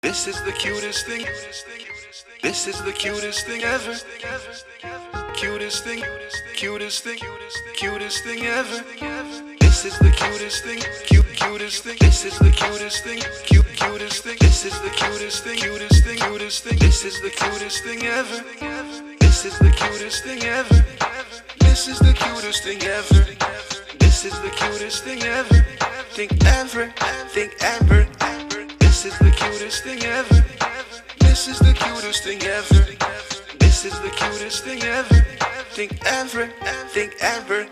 This is the cutest thing. This is the cutest thing ever. Cutest thing, cutest thing, cutest thing ever. This is the cutest thing, cute, cutest thing. This is the cutest thing, cute, cutest thing. This is the cutest thing, cutest thing, cutest thing. This is the cutest thing ever. This is the cutest thing ever. This is the cutest thing ever. This is the cutest thing ever. Think ever, think ever. This is the cutest thing ever. This is the cutest thing ever. This is the cutest thing ever. Think ever, think ever.